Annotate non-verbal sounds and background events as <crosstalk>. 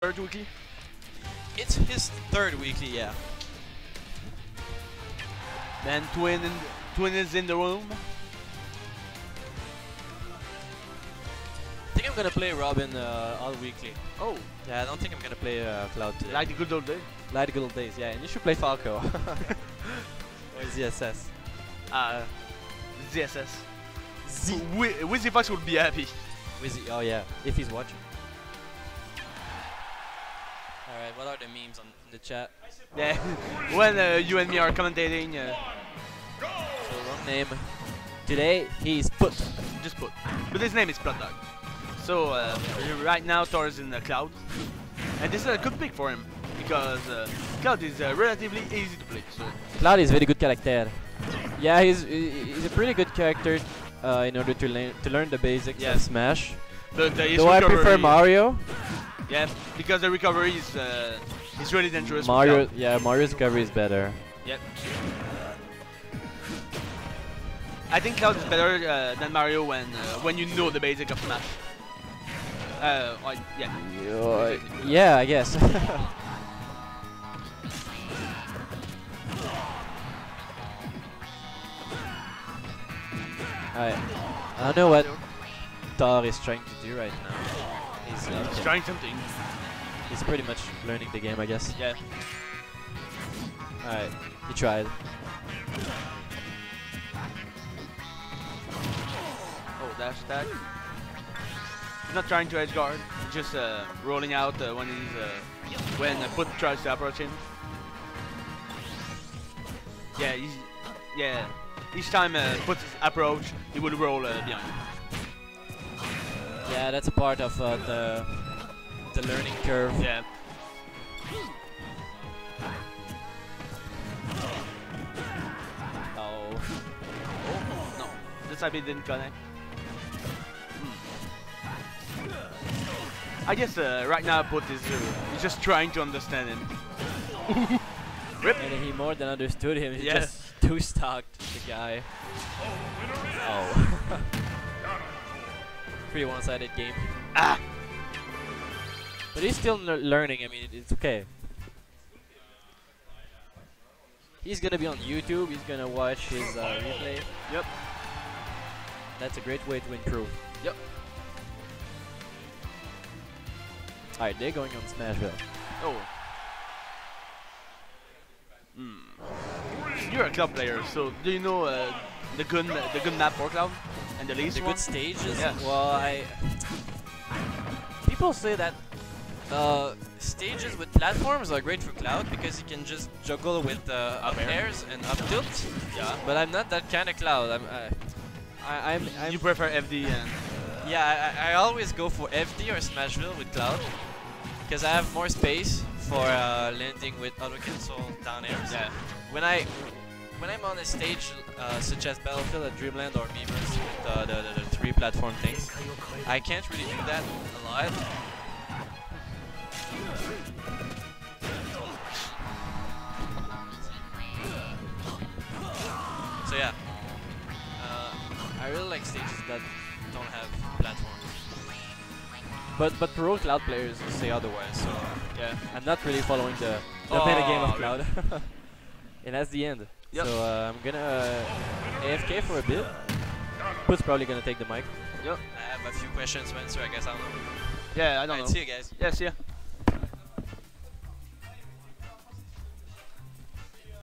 third weekly? It's his third weekly, yeah. Then Twin in, Twin is in the room. I think I'm gonna play Robin uh, all weekly. Oh, Yeah, I don't think I'm gonna play uh, Cloud today. like the good old days. Like the good old days, yeah. And you should play Falco. <laughs> or ZSS. Uh, ZSS. Z. Wizzy Fox would be happy. Wizzy, oh yeah, if he's watching. Alright, what are the memes on the chat? Yeah, <laughs> when uh, you and me are commentating, uh, So wrong name. Today he's Pout. just Pout. But his name is Blood Dog. So uh, right now Thor is in the cloud, and this is a good pick for him because uh, Cloud is uh, relatively easy to play. So Cloud is a very good character. Yeah, he's he's a pretty good character uh, in order to learn to learn the basics Yeah. of Smash. the, the Though I prefer Mario. Yeah, because the recovery is uh, is really dangerous. Mario, yeah, Mario's recovery is better. Yep. I think Cloud is better uh, than Mario when uh, when you know the basic of Smash. Uh, yeah. Uh, yeah, I guess. <laughs> Alright, I don't know what Thor is trying to do right now. He's, uh, He's trying something. he's pretty much learning the game, I guess. Yeah. Alright, he tried. Oh, dash attack. He's not trying to edge guard. He's just uh, rolling out uh, when he's uh, when uh, Pout tries to approach him. Yeah, he's yeah. Each time uh, Pout's approach, he will roll uh, behind. Yeah, that's a part of uh, the the learning curve. Yeah. Oh. Oh no, this time he didn't connect. I guess uh, right now Pout is uh, he's just trying to understand him. <laughs> Rip. And he more than understood him. He Yeah. just two stocked the guy. Oh. <laughs> Pretty one-sided game. Ah. But he's still learning. I mean, it's okay. He's gonna be on YouTube. He's gonna watch his uh, replay. Yep. That's a great way to improve. Yep. Alright, they're going on Smashville. Oh. Hmm. You're a club player, so do you know uh, the good the good map for cloud and the least The one? good stages. Yeah. Well, I. People say that uh, stages with platforms are great for cloud because you can just juggle with uh, up air. airs and up tilt. Yeah. But I'm not that kind of cloud. I'm. I, I, I'm. I'm you prefer FD and yeah. I, I always go for FD or Smashville with cloud because I have more space for uh, landing with auto cancel down airs. yeah. When I when I'm on a stage uh, such as Battlefield at Dreamland or Miiverse with uh, the, the, the three platform things, I can't really do that a lot. So yeah, uh, I really like stages that don't have platforms. But but pro cloud players say otherwise. So Yeah. I'm not really following the, the Oh, meta game of. Cloud. <laughs> and that's the end. Yep. So uh, I'm gonna uh, AFK for a bit. Pout's probably gonna take the mic. Yep. I have a few questions to answer, I guess. I don't know. Yeah, I don't Alright, know. see you guys. Yeah, see ya.